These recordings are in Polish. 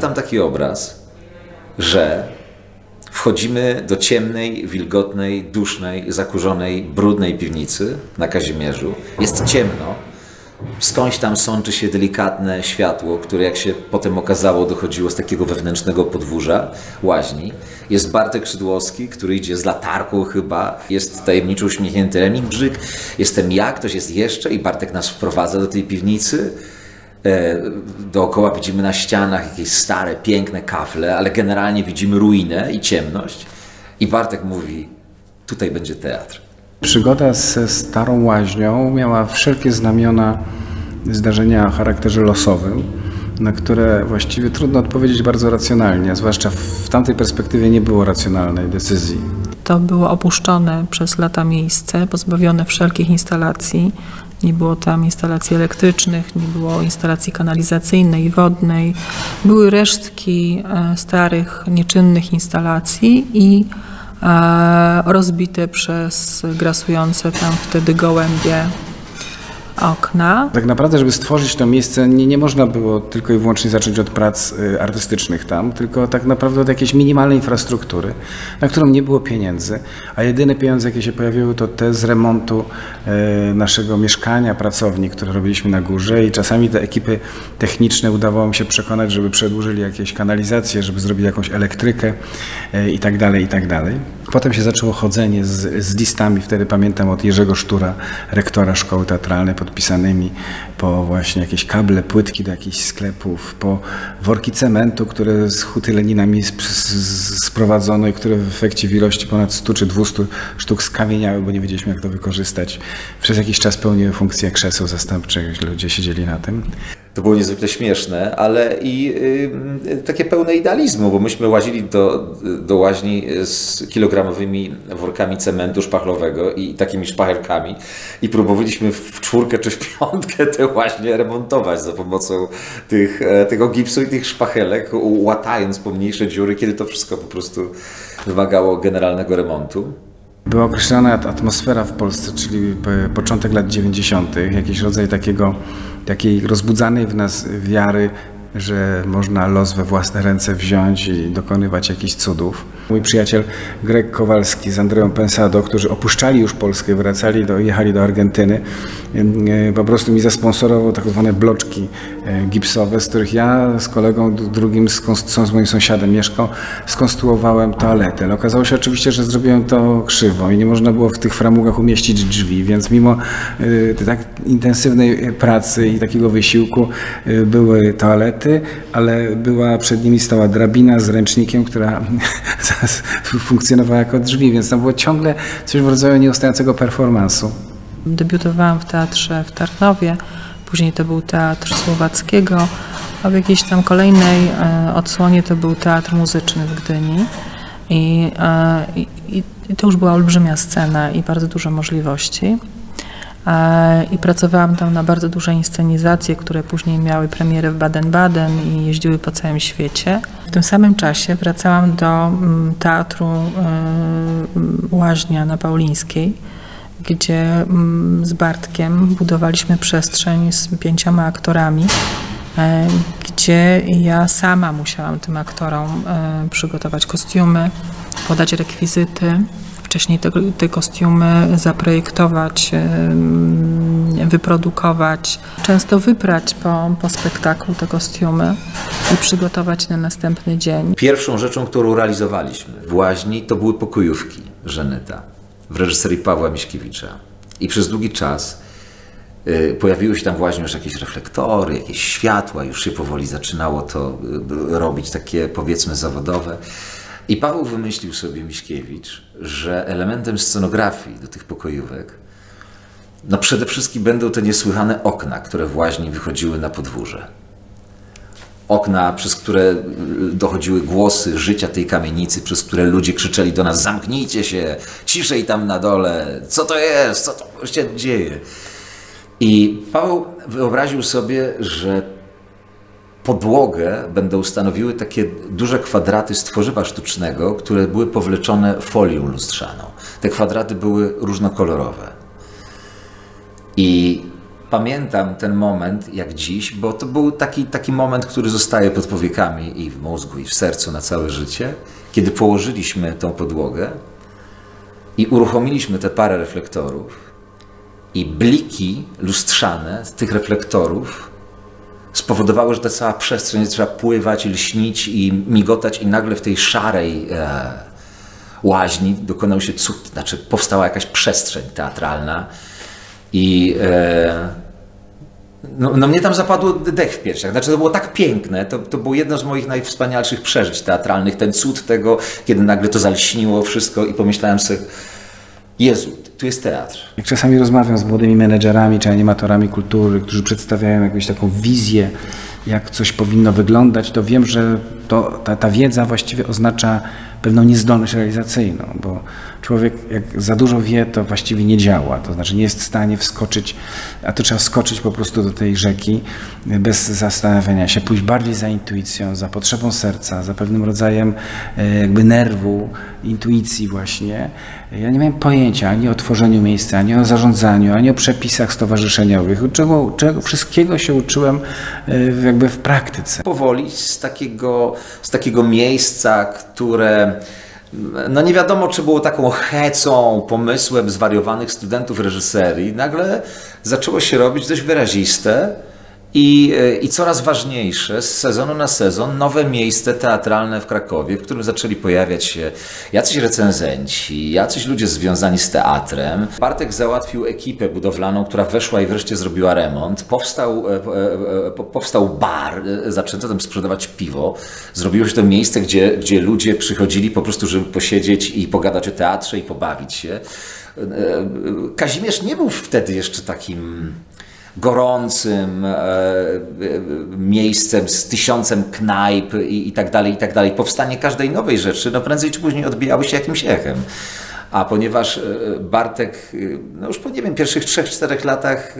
pamiętam taki obraz, że wchodzimy do ciemnej, wilgotnej, dusznej, zakurzonej, brudnej piwnicy na Kazimierzu. Jest ciemno. Skądś tam sączy się delikatne światło, które jak się potem okazało dochodziło z takiego wewnętrznego podwórza, łaźni. Jest Bartek Szydłowski, który idzie z latarką chyba, jest tajemniczo uśmiechnięty Remik Brzyk, jestem ja, ktoś jest jeszcze i Bartek nas wprowadza do tej piwnicy. E, dookoła widzimy na ścianach jakieś stare, piękne kafle, ale generalnie widzimy ruinę i ciemność. I Bartek mówi, tutaj będzie teatr. Przygoda ze Starą Łaźnią miała wszelkie znamiona zdarzenia o charakterze losowym, na które właściwie trudno odpowiedzieć bardzo racjonalnie, zwłaszcza w tamtej perspektywie nie było racjonalnej decyzji. To było opuszczone przez lata miejsce, pozbawione wszelkich instalacji. Nie było tam instalacji elektrycznych, nie było instalacji kanalizacyjnej, wodnej. Były resztki e, starych, nieczynnych instalacji i e, rozbite przez grasujące tam wtedy gołębie okna. Tak naprawdę, żeby stworzyć to miejsce, nie, nie można było tylko i wyłącznie zacząć od prac y, artystycznych tam, tylko tak naprawdę od jakiejś minimalnej infrastruktury, na którą nie było pieniędzy, a jedyne pieniądze, jakie się pojawiły, to te z remontu y, naszego mieszkania, pracowni, które robiliśmy na górze i czasami te ekipy techniczne udawało mi się przekonać, żeby przedłużyli jakieś kanalizacje, żeby zrobili jakąś elektrykę y, i tak dalej, i tak dalej. Potem się zaczęło chodzenie z, z listami, wtedy pamiętam od Jerzego Sztura, rektora szkoły teatralnej, podpisanymi po właśnie jakieś kable, płytki do jakichś sklepów, po worki cementu, które z huty Leninami sprowadzono i które w efekcie w ilości ponad 100 czy 200 sztuk skamieniały, bo nie wiedzieliśmy jak to wykorzystać. Przez jakiś czas pełniły funkcję krzeseł zastępczych, ludzie siedzieli na tym. To było niezwykle śmieszne, ale i y, takie pełne idealizmu, bo myśmy łazili do, do łaźni z kilogramowymi workami cementu szpachlowego i takimi szpachelkami i próbowaliśmy w czwórkę czy w piątkę te łaźnie remontować za pomocą tych, e, tego gipsu i tych szpachelek, łatając pomniejsze dziury, kiedy to wszystko po prostu wymagało generalnego remontu. Była określona atmosfera w Polsce, czyli początek lat 90., jakiś rodzaj takiego, takiej rozbudzanej w nas wiary że można los we własne ręce wziąć i dokonywać jakichś cudów. Mój przyjaciel Greg Kowalski z Andreą Pensado, którzy opuszczali już Polskę, wracali do, jechali do Argentyny, e, po prostu mi zasponsorował tak zwane bloczki e, gipsowe, z których ja z kolegą drugim, są z moim sąsiadem mieszkał, skonstruowałem toaletę. Ale okazało się oczywiście, że zrobiłem to krzywo i nie można było w tych framugach umieścić drzwi, więc mimo e, tak intensywnej pracy i takiego wysiłku były toalety, ale była przed nimi stała drabina z ręcznikiem, która funkcjonowała jako drzwi, więc tam było ciągle coś w rodzaju nieustającego performansu. Debiutowałam w teatrze w Tarnowie, później to był teatr Słowackiego, a w jakiejś tam kolejnej e, odsłonie to był teatr muzyczny w Gdyni. I, e, i, I to już była olbrzymia scena i bardzo dużo możliwości. E, i pracowałam tam na bardzo duże inscenizacje, które później miały premierę w Baden-Baden i jeździły po całym świecie. W tym samym czasie wracałam do mm, teatru e, Łaźnia na Paulińskiej, gdzie mm, z Bartkiem budowaliśmy przestrzeń z pięcioma aktorami, e, gdzie ja sama musiałam tym aktorom przygotować kostiumy, podać rekwizyty wcześniej te, te kostiumy zaprojektować, wyprodukować, często wyprać po, po spektaklu te kostiumy i przygotować na następny dzień. Pierwszą rzeczą, którą realizowaliśmy w Łaźni, to były pokojówki Żeneta w reżyserii Pawła Miśkiewicza. I przez długi czas y, pojawiły się tam właśnie już jakieś reflektory, jakieś światła, już się powoli zaczynało to y, robić takie powiedzmy zawodowe. I Paweł wymyślił sobie, Miśkiewicz, że elementem scenografii do tych pokojówek no przede wszystkim będą te niesłychane okna, które właśnie wychodziły na podwórze. Okna, przez które y, dochodziły głosy życia tej kamienicy, przez które ludzie krzyczeli do nas: Zamknijcie się, ciszej tam na dole, co to jest, co to się dzieje. I Paweł wyobraził sobie, że podłogę będą stanowiły takie duże kwadraty z tworzywa sztucznego, które były powleczone folią lustrzaną. Te kwadraty były różnokolorowe. I pamiętam ten moment jak dziś, bo to był taki, taki moment, który zostaje pod powiekami i w mózgu, i w sercu na całe życie, kiedy położyliśmy tą podłogę i uruchomiliśmy te parę reflektorów i bliki lustrzane z tych reflektorów spowodowały, że ta cała przestrzeń zaczęła pływać, lśnić i migotać i nagle w tej szarej e, łaźni dokonał się cud, znaczy powstała jakaś przestrzeń teatralna i e, no, no mnie tam zapadło dech w piersiach. Znaczy to było tak piękne, to, to było jedno z moich najwspanialszych przeżyć teatralnych, ten cud tego, kiedy nagle to zalśniło wszystko i pomyślałem sobie, Jezu, tu jest teatr. Jak czasami rozmawiam z młodymi menedżerami czy animatorami kultury, którzy przedstawiają jakąś taką wizję, jak coś powinno wyglądać, to wiem, że to, ta, ta wiedza właściwie oznacza pewną niezdolność realizacyjną, bo człowiek jak za dużo wie, to właściwie nie działa, to znaczy nie jest w stanie wskoczyć, a to trzeba wskoczyć po prostu do tej rzeki bez zastanawiania się, pójść bardziej za intuicją, za potrzebą serca, za pewnym rodzajem e, jakby nerwu, intuicji właśnie. Ja nie miałem pojęcia ani o tworzeniu miejsca, ani o zarządzaniu, ani o przepisach stowarzyszeniowych. Czego, czego wszystkiego się uczyłem e, jakby w praktyce. Powoli z takiego, z takiego miejsca, które no nie wiadomo, czy było taką hecą, pomysłem zwariowanych studentów reżyserii, nagle zaczęło się robić dość wyraziste i, I coraz ważniejsze, z sezonu na sezon, nowe miejsce teatralne w Krakowie, w którym zaczęli pojawiać się jacyś recenzenci, jacyś ludzie związani z teatrem. Bartek załatwił ekipę budowlaną, która weszła i wreszcie zrobiła remont. Powstał, e, e, e, powstał bar, zaczęto tam sprzedawać piwo. Zrobiło się to miejsce, gdzie, gdzie ludzie przychodzili po prostu, żeby posiedzieć i pogadać o teatrze i pobawić się. Kazimierz nie był wtedy jeszcze takim gorącym e, e, miejscem z tysiącem knajp i, i tak dalej, i tak dalej. Powstanie każdej nowej rzeczy, no prędzej czy później odbijały się jakimś echem. A ponieważ e, Bartek, no już po nie wiem, pierwszych trzech, czterech latach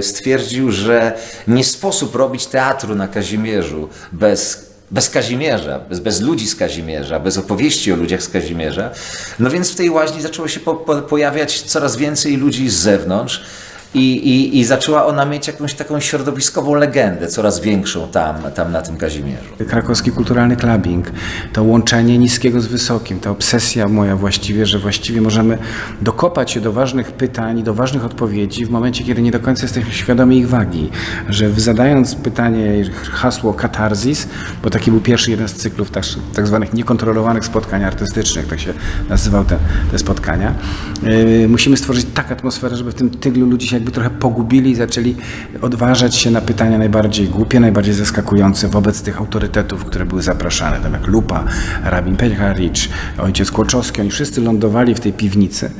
stwierdził, że nie sposób robić teatru na Kazimierzu bez bez Kazimierza, bez, bez ludzi z Kazimierza, bez opowieści o ludziach z Kazimierza. No więc w tej łaźni zaczęło się po, po, pojawiać coraz więcej ludzi z zewnątrz. I, i, I zaczęła ona mieć jakąś taką środowiskową legendę, coraz większą tam, tam na tym Kazimierzu. Krakowski kulturalny clubbing, to łączenie niskiego z wysokim, ta obsesja moja właściwie, że właściwie możemy dokopać się do ważnych pytań, do ważnych odpowiedzi w momencie, kiedy nie do końca jesteśmy świadomi ich wagi. Że zadając pytanie, hasło katarzis, bo taki był pierwszy jeden z cyklów tak, tak zwanych niekontrolowanych spotkań artystycznych, tak się nazywał te, te spotkania, yy, musimy stworzyć tak atmosferę, żeby w tym tyglu ludzi się jakby trochę pogubili i zaczęli odważać się na pytania najbardziej głupie, najbardziej zaskakujące wobec tych autorytetów, które były zapraszane, tam jak Lupa, Rabin Pecharicz, ojciec Kłoczowski, oni wszyscy lądowali w tej piwnicy.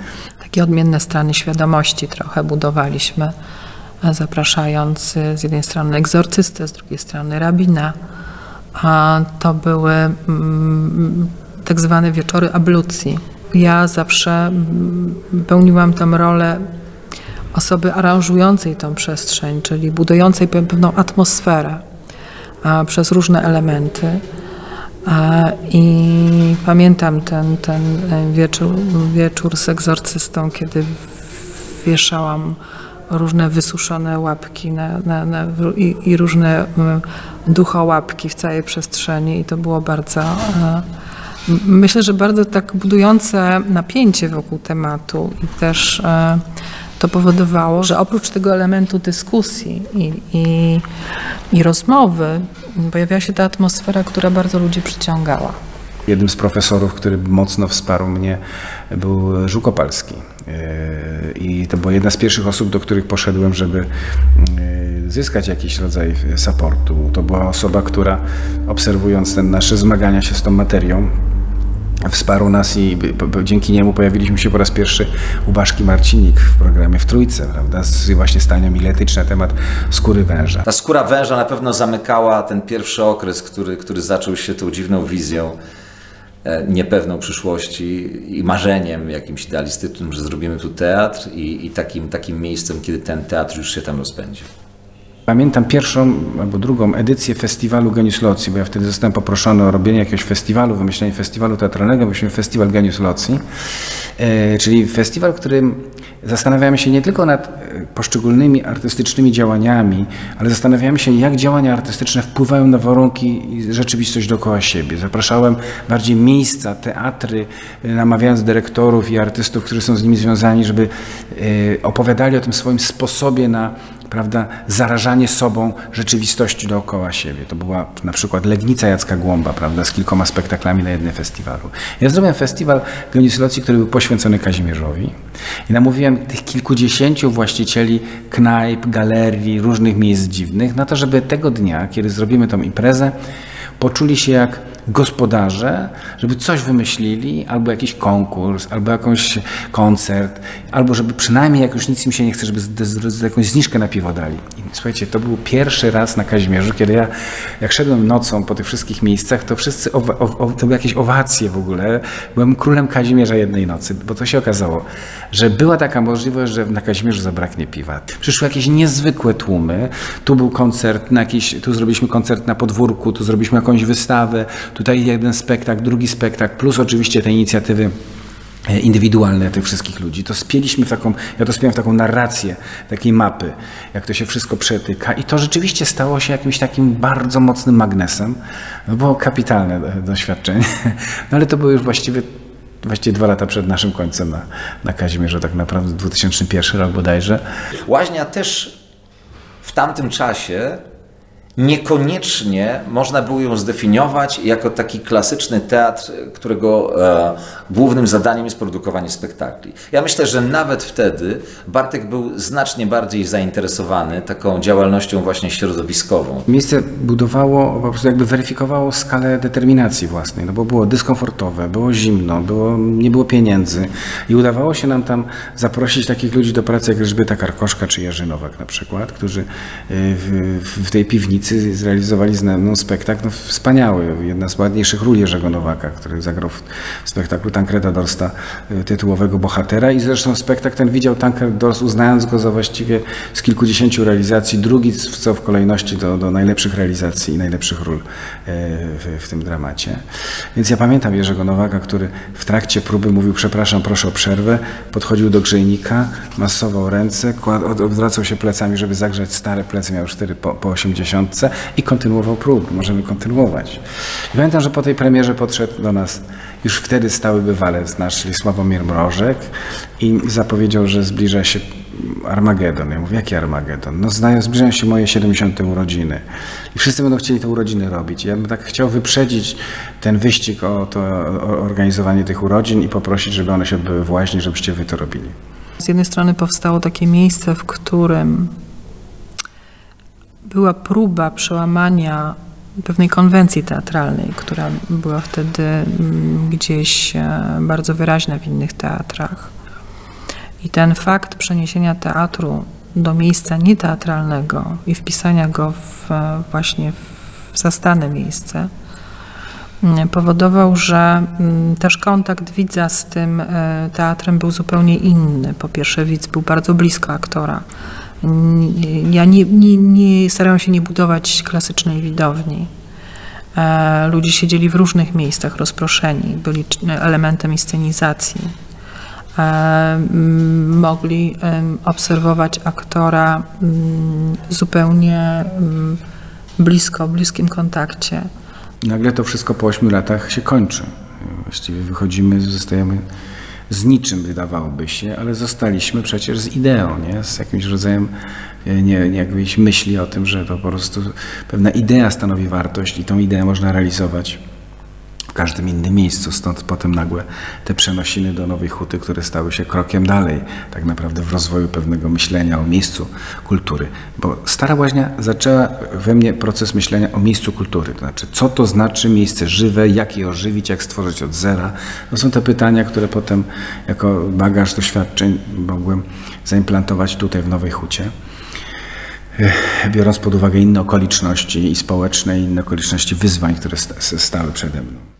Takie odmienne strony świadomości trochę budowaliśmy, zapraszając z jednej strony egzorcystę, z drugiej strony rabina. A to były mm, tak zwane wieczory ablucji. Ja zawsze mm, pełniłam tę rolę osoby aranżującej tą przestrzeń, czyli budującej pewną atmosferę przez różne elementy. I pamiętam ten, ten wieczór, wieczór z egzorcystą, kiedy wieszałam różne wysuszone łapki na, na, na, i, i, różne duchołapki w całej przestrzeni i to było bardzo myślę, że bardzo tak budujące napięcie wokół tematu i też to powodowało, że oprócz tego elementu dyskusji i, i, i rozmowy, pojawiała się ta atmosfera, która bardzo ludzi przyciągała. Jednym z profesorów, który mocno wsparł mnie, był Żukopalski. E, I to była jedna z pierwszych osób, do których poszedłem, żeby e, zyskać jakiś rodzaj supportu. To była osoba, która obserwując ten nasze zmagania się z tą materią, wsparł nas i dzięki niemu pojawiliśmy się po raz pierwszy u Baszki Marcinik w programie w Trójce, prawda, z właśnie Stania Miletycz na temat skóry węża. Ta skóra węża na pewno zamykała ten pierwszy okres, który, który zaczął się tą dziwną wizją e, niepewną przyszłości i marzeniem jakimś idealistycznym, że zrobimy tu teatr i, i takim, takim miejscem, kiedy ten teatr już się tam rozpędzi. Pamiętam pierwszą albo drugą edycję festiwalu Genius Loci, bo ja wtedy zostałem poproszony o robienie jakiegoś festiwalu, wymyślenie festiwalu teatralnego, myśmy festiwal Genius Loci, e, czyli festiwal, w którym zastanawiamy się nie tylko nad e, poszczególnymi artystycznymi działaniami, ale zastanawiamy się, jak działania artystyczne wpływają na warunki i rzeczywistość dookoła siebie. Zapraszałem bardziej miejsca, teatry, e, namawiając dyrektorów i artystów, którzy są z nimi związani, żeby opowiadali o tym swoim sposobie na prawda, zarażanie sobą rzeczywistości dookoła siebie. To była na przykład Legnica Jacka Głąba, prawda, z kilkoma spektaklami na jednym festiwalu. Ja zrobiłem festiwal Dionisylocji, który był poświęcony Kazimierzowi i namówiłem tych kilkudziesięciu właścicieli knajp, galerii, różnych miejsc dziwnych na to, żeby tego dnia, kiedy zrobimy tą imprezę, poczuli się jak gospodarze, żeby coś wymyślili, albo jakiś konkurs, albo jakąś koncert, albo żeby przynajmniej, jak już nic im się nie chce, żeby jakąś zniżkę na piwo dali. I słuchajcie, to był pierwszy raz na Kazimierzu, kiedy ja, jak szedłem nocą po tych wszystkich miejscach, to wszyscy, o, to były jakieś owacje w ogóle. Byłem królem Kazimierza jednej nocy, bo to się okazało, że była taka możliwość, że na Kazimierzu zabraknie piwa. Przyszły jakieś niezwykłe tłumy. Tu był koncert, na jakiś, tu zrobiliśmy koncert na podwórku, tu zrobiliśmy jakąś wystawę, Tutaj jeden spektakl, drugi spektakl, plus oczywiście te inicjatywy e, indywidualne tych wszystkich ludzi. To spieliśmy w taką, ja to spiałem w taką narrację takiej mapy, jak to się wszystko przetyka i to rzeczywiście stało się jakimś takim bardzo mocnym magnesem. No było kapitalne e, doświadczenie, no ale to było już właściwie właściwie dwa lata przed naszym końcem na, na Kazimierzu, tak naprawdę 2001 rok bodajże. Łaźnia też w tamtym czasie niekoniecznie można było ją zdefiniować jako taki klasyczny teatr, którego e, głównym zadaniem jest produkowanie spektakli. Ja myślę, że nawet wtedy Bartek był znacznie bardziej zainteresowany taką działalnością właśnie środowiskową. Miejsce budowało, po prostu jakby weryfikowało skalę determinacji własnej, no bo było dyskomfortowe, było zimno, było, nie było pieniędzy i udawało się nam tam zaprosić takich ludzi do pracy jak Elżbieta Karkoszka czy Jerzy Nowak na przykład, którzy e, w, w tej piwnicy zrealizowali z mną spektakl no, wspaniały. Jedna z ładniejszych ról Jerzego Nowaka, który zagrał w spektaklu Tankreda Dorsta, y, tytułowego bohatera. I zresztą spektakl ten widział Tankred Dorst, uznając go za właściwie z kilkudziesięciu realizacji drugi, co w kolejności do, do najlepszych realizacji i najlepszych ról y, w, w, tym dramacie. Więc ja pamiętam Jerzego Nowaka, który w trakcie próby mówił, przepraszam, proszę o przerwę, podchodził do grzejnika, masował ręce, odwracał się plecami, żeby zagrzać stare plecy, miał 4 po, po 80 i kontynuował prób. Możemy kontynuować. I pamiętam, że po tej premierze podszedł do nas już wtedy stały bywalec nasz, czyli Sławomir Mrożek i zapowiedział, że zbliża się Armagedon. Ja mówię, jaki Armagedon? No znają, zbliżają się moje 70. urodziny. I wszyscy będą chcieli te urodziny robić. Ja bym tak chciał wyprzedzić ten wyścig o to o organizowanie tych urodzin i poprosić, żeby one się odbyły właśnie, żebyście wy to robili. Z jednej strony powstało takie miejsce, w którym była próba przełamania pewnej konwencji teatralnej, która była wtedy mm, gdzieś e, bardzo wyraźna w innych teatrach. I ten fakt przeniesienia teatru do miejsca nieteatralnego i wpisania go w, e, właśnie w zastane miejsce mm, powodował, że mm, też kontakt widza z tym e, teatrem był zupełnie inny. Po pierwsze, widz był bardzo blisko aktora ja nie, nie, nie staram się nie budować klasycznej widowni. E, ludzie siedzieli w różnych miejscach rozproszeni, byli elementem inscenizacji. E, mogli obserwować aktora zupełnie blisko, w bliskim kontakcie. Nagle to wszystko po ośmiu latach się kończy. Właściwie wychodzimy, zostajemy z niczym wydawałoby się, ale zostaliśmy przecież z ideą, nie? z jakimś rodzajem nie, nie, jakiejś myśli o tym, że to po prostu pewna idea stanowi wartość i tą ideę można realizować każdym innym miejscu. Stąd potem nagłe te przenosiny do Nowej Huty, które stały się krokiem dalej tak naprawdę w rozwoju pewnego myślenia o miejscu kultury. Bo Stara Łaźnia zaczęła we mnie proces myślenia o miejscu kultury. To znaczy, co to znaczy miejsce żywe, jak je ożywić, jak stworzyć od zera. To są te pytania, które potem jako bagaż doświadczeń mogłem zaimplantować tutaj w Nowej Hucie biorąc pod uwagę inne okoliczności i społeczne, i inne okoliczności wyzwań, które stały przede mną.